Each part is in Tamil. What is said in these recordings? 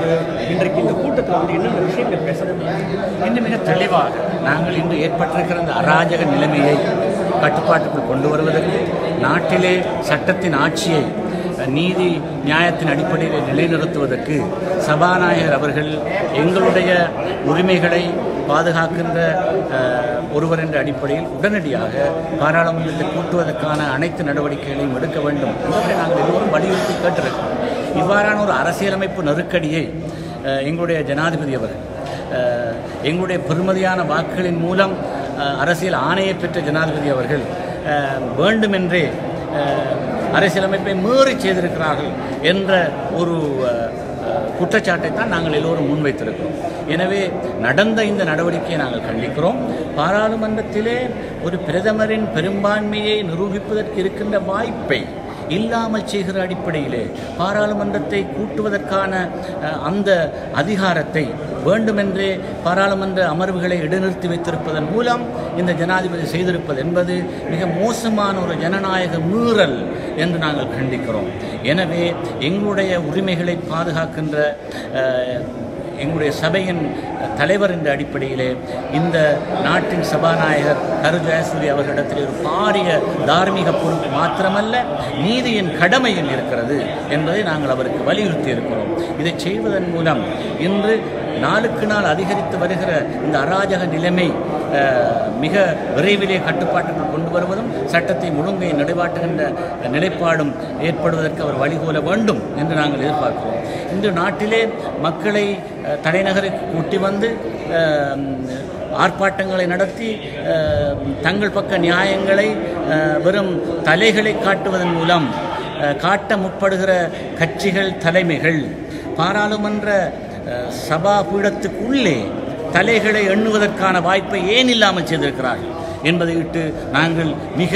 ஒரு இன்றைக்கு இந்த கூட்டத்தில் வந்து என்னென்ன விஷயங்கள் பேசப்படுது இன்று மிக தெளிவாக நாங்கள் இன்று ஏற்பட்டிருக்கிற இந்த அராஜக நிலைமையை கட்டுப்பாட்டுக்குள் கொண்டு வருவதற்கு நாட்டிலே சட்டத்தின் ஆட்சியை நீதி நியாயத்தின் அடிப்படையில் நிலைநிறுத்துவதற்கு சபாநாயகர் அவர்கள் எங்களுடைய உரிமைகளை பாதுகாக்கின்ற ஒருவர் என்ற அடிப்படையில் உடனடியாக பாராளுமன்றத்தை கூட்டுவதற்கான அனைத்து நடவடிக்கைகளையும் எடுக்க வேண்டும். என்பதை நாங்கள் எல்லோரும் வலியுறுத்தி கேட்டிருக்கிறோம். இவ்வாறான ஒரு அரசியலமைப்பு நெருக்கடியை எங்களுடைய ஜனாதிபதி அவர்கள் எங்களுடைய பெருமதியான வாக்குகளின் மூலம் அரசியல் ஆணையை பெற்ற ஜனாதிபதி அவர்கள் வேண்டுமென்றே அரசியலமைப்பை மீறி செய்திருக்கிறார்கள் என்ற ஒரு குற்றச்சாட்டை தான் நாங்கள் எல்லோரும் முன்வைத்திருக்கிறோம். எனவே நடந்த இந்த நடவடிக்கையை நாங்கள் கண்டிக்கிறோம். பாராளுமன்றத்திலே ஒரு பிரதமரின் பெரும்பான்மையை நிரூபிப்பதற்கு இருக்கின்ற வாய்ப்பை இல்லாமல் செய்கிற அடிப்படையிலே பாராளுமன்றத்தை கூட்டுவதற்கான அந்த அதிகாரத்தை வேண்டுமென்றே பாராளுமன்ற அமர்வுகளை இடைநிறுத்தி வைத்திருப்பதன் மூலம் இந்த ஜனாதிபதி செய்திருப்பது என்பது மிக மோசமான ஒரு ஜனநாயக மீறல் என்று நாங்கள் கண்டிக்கிறோம். எனவே எங்களுடைய உரிமைகளை பாதுகாக்கின்ற எங்களுடைய சபையின் தலைவர் என்ற அடிப்படையிலே இந்த நாட்டின் சபாநாயகர் கரு ஜெயசூரி அவர்களிடத்தில் ஒரு பாரிய தார்மீக பொறுப்பு மாத்திரமல்ல நீதியின் கடமையில் இருக்கிறது என்பதை நாங்கள் அவருக்கு வலியுறுத்தி இருக்கிறோம். இதை செய்வதன் மூலம் இன்று நாளுக்கு நாள் அதிகரித்து வருகிற இந்த அராஜக நிலைமை மிக விரைவிலே கட்டுப்பாட்டுக்குள் கொண்டு வருவதும் சட்டத்தை முழுங்கை நடைபாட்டுகின்ற நிலைப்பாடும் ஏற்படுவதற்கு அவர் வழிகோல வேண்டும் என்று நாங்கள் எதிர்பார்க்கிறோம். இன்று நாட்டிலே மக்களை தலைநகருக்கு கூட்டி வந்து ஆர்ப்பாட்டங்களை நடத்தி தங்கள் பக்க நியாயங்களை வெறும் தலைகளை காட்டுவதன் மூலம் காட்ட முற்படுகிற கட்சிகள் தலைமைகள் பாராளுமன்ற சபா பீடத்துக்குள்ளே தலைகளை எண்ணுவதற்கான வாய்ப்பை ஏன் இல்லாமல் செய்திருக்கிறார்கள் என்பதை விட்டு நாங்கள் மிக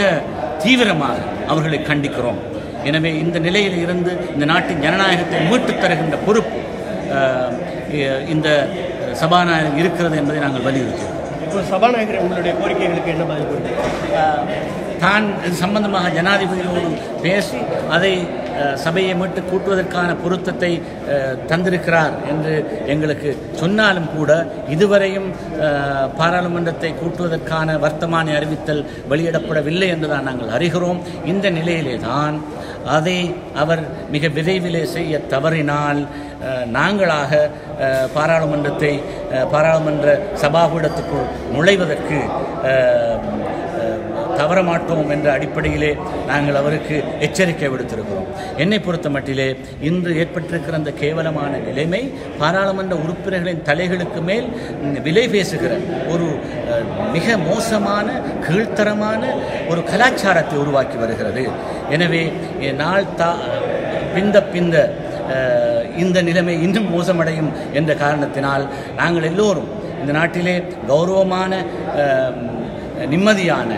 தீவிரமாக அவர்களை கண்டிக்கிறோம். எனவே இந்த நிலையில் இருந்து இந்த நாட்டின் ஜனநாயகத்தை மீட்டுத் தருகின்ற பொறுப்பு இந்த சபாநாயகர் இருக்கிறது என்பதை நாங்கள் வலியுறுத்துகிறோம். இப்போ சபாநாயகர் உங்களுடைய கோரிக்கைகளுக்கு என்ன பதில் கொடுத்தீங்க? தான் இது சம்பந்தமாக ஜனாதிபதியோடு பேசி அதை சபையை மீட்டு கூட்டுவதற்கான பொருத்தத்தை தந்திருக்கிறார் என்று எங்களுக்கு சொன்னாலும் கூட இதுவரையும் பாராளுமன்றத்தை கூட்டுவதற்கான வர்த்தமானி அறிவித்தல் வெளியிடப்படவில்லை என்றுதான் நாங்கள் அறிகிறோம். இந்த நிலையிலே தான் அதை அவர் மிக விரைவிலே செய்ய தவறினால் நாங்களாக பாராளுமன்றத்தை பாராளுமன்ற சபாபீடத்துக்குள் நுழைவதற்கு தவற அஹ், தவறமாட்டோம் என்ற அடிப்படையிலே நாங்கள் அவருக்கு எச்சரிக்கை விடுத்திருக்கிறோம். என்னை பொறுத்த மட்டிலே இன்று ஏற்பட்டிருக்கிற அந்த கேவலமான நிலைமை பாராளுமன்ற உறுப்பினர்களின் தலைகளுக்கு மேல் விலை பேசுகிற ஒரு மிக மோசமான கீழ்த்தரமான ஒரு கலாச்சாரத்தை உருவாக்கி வருகிறது. எனவே நாள் தா பிந்த பிந்த இந்த நிலைமை இன்னும் மோசமடையும் என்ற காரணத்தினால் நாங்கள் எல்லோரும் இந்த நாட்டிலே கௌரவமான நிம்மதியான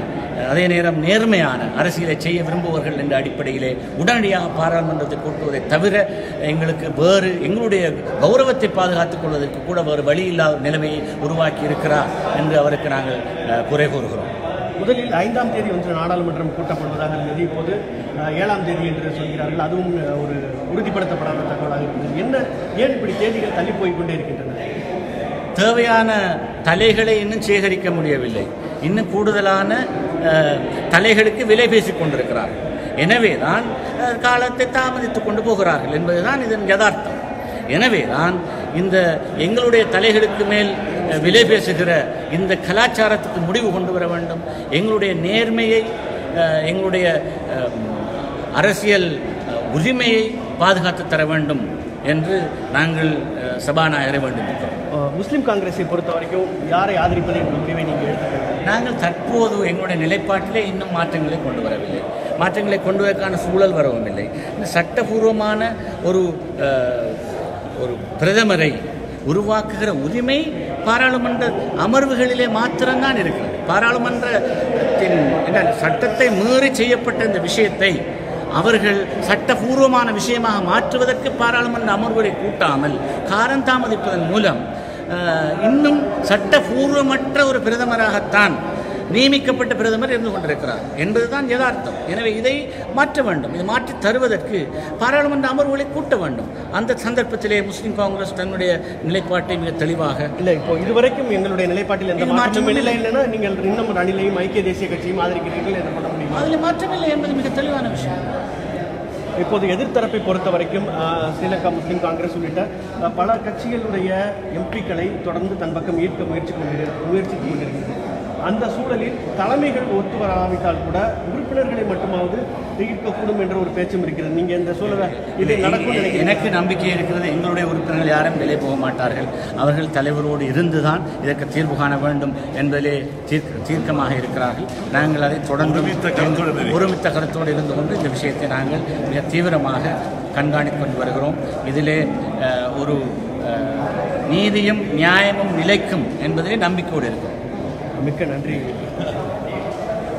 அதே நேரம் நேர்மையான அரசியலை செய்ய விரும்புபவர்கள் என்ற அடிப்படையிலே உடனடியாக பாராளுமன்றத்தை கூட்டுவதை தவிர எங்களுக்கு வேறு எங்களுடைய கௌரவத்தை பாதுகாத்துக் கொள்வதற்கு கூட வேறு வழி இல்லாத நிலைமையை உருவாக்கி இருக்கிறார் என்று அவருக்கு நாங்கள் குறை கூறுகிறோம். முதலில் ஐந்தாம் தேதி ஒன்று நாடாளுமன்றம் கூட்டப்படுவதாக இருந்தது இப்போது ஏழாம் தேதி என்று சொல்கிறார்கள். அதுவும் ஒரு உறுதிப்படுத்தப்படாத தகவலாக இருந்தது என்ன ஏன் இப்படி தேதிகள் தள்ளி போய் கொண்டே இருக்கின்றன? தேவையான தலைகளை இன்னும் சேகரிக்க முடியவில்லை. இன்னும் கூடுதலான தலைகளுக்கு விலை பேசிக் கொண்டிருக்கிறார்கள் எனவே தான் காலத்தை தாமதித்துக் கொண்டு போகிறார்கள் என்பதுதான் இதன் யதார்த்தம். எனவே தான் இந்த எங்களுடைய தலைகளுக்கு மேல் விலை பேசுகிற இந்த கலாச்சாரத்துக்கு முடிவு கொண்டு வர வேண்டும். எங்களுடைய நேர்மையை எங்களுடைய அரசியல் உரிமையை பாதுகாத்து தர வேண்டும் என்று நாங்கள் சபாநாயகரை வேண்டுகிறோம். முஸ்லீம் காங்கிரஸை பொறுத்த வரைக்கும் யாரை ஆதரிப்பது என்ற முடிவை நீங்கள் எடுத்துக்கிறீங்க நாங்கள் தற்போது எங்களுடைய நிலைப்பாட்டிலே இன்னும் மாற்றங்களை கொண்டு வரவில்லை. மாற்றங்களை கொண்டு வரக்கான சூழல் வரவும் இல்லை. இந்த சட்டபூர்வமான ஒரு ஒரு பிரதமரை உருவாக்குகிற உரிமை பாராளுமன்ற அமர்வுகளிலே மாத்திரம்தான் இருக்கிறது. பாராளுமன்றத்தின் என்ன சட்டத்தை மீறி செய்யப்பட்ட இந்த விஷயத்தை அவர்கள் சட்டபூர்வமான விஷயமாக மாற்றுவதற்கு பாராளுமன்ற அமர்வுகளை கூட்டாமல் காரம் தாமதிப்பதன் மூலம் இன்னும் சட்டபூர்வமற்ற ஒரு பிரதமராகத்தான் நியமிக்கப்பட்ட பிரதமர் இருந்து கொண்டிருக்கிறார் என்பதுதான் யதார்த்தம். எனவே இதை மாற்ற வேண்டும். இதை மாற்றி தருவதற்கு பாராளுமன்ற அமர்வுகளை கூட்ட வேண்டும். அந்த சந்தர்ப்பத்திலே முஸ்லிம் காங்கிரஸ் தன்னுடைய நிலைப்பாட்டை மிக தெளிவாக இல்ல இப்போ இதுவரைக்கும் எங்களுடைய நிலைப்பாட்டில் எந்த மாற்றமே இல்லை இல்லைன்னா நீங்கள் இன்னும் ரணிலையும் ஐக்கிய தேசிய கட்சியும் ஆதரிக்கிறீர்கள் என்ன பண்ண முடியுமா? அதில் மாற்றமில்லை என்பது மிக தெளிவான விஷயம். இப்போது எதிர்த்தரப்பை பொறுத்த வரைக்கும் ஸ்ரீலங்கா முஸ்லீம் காங்கிரஸ் உள்ளிட்ட பல கட்சிகளுடைய எம்பிக்களை தொடர்ந்து தன் பக்கம் ஈர்க்க முயற்சி கொண்டு முயற்சித்துக் கொண்டிருக்கிறது. அந்த சூழலில் தலைமைகள் ஒத்து வராவிட்டால் கூட உறுப்பினர்களை மட்டுமாவது ஈர்க்கக்கூடும் என்ற ஒரு பேச்சும் இருக்கிறது. நீங்க இந்த சூழலை இது நடக்கும் எனக்கு நம்பிக்கை இருக்கிறது எங்களுடைய உறுப்பினர்கள் யாரும் வெளியே போக மாட்டார்கள். அவர்கள் தலைவரோடு இருந்துதான் இதற்கு தீர்வு காண வேண்டும் என்பதிலே தீர்க்க தீர்க்கமாக இருக்கிறார்கள். நாங்கள் அதை தொடர்ந்து ஒருமித்த கருத்தோடு இருந்து கொண்டு இந்த விஷயத்தை நாங்கள் மிக தீவிரமாக கண்காணித்து கொண்டு வருகிறோம். இதிலே ஒரு நீதியும் நியாயமும் நிலைக்கும் என்பதிலே நம்பிக்கையோடு இருக்கிறோம். மிக்க நன்றி.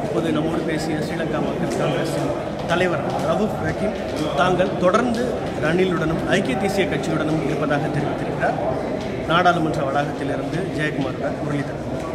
இப்போது நம்மோடு பேசிய ஸ்ரீலங்கா மக்கள் காங்கிரஸின் தலைவர் ரவூப் ஹக்கீம் தாங்கள் தொடர்ந்து ரணிலுடனும் ஐக்கிய தேசிய கட்சியுடனும் இருப்பதாக தெரிவித்திருக்கிறார். நாடாளுமன்ற வளாகத்திலிருந்து ஜெயக்குமாருடன் முரளிதரன்.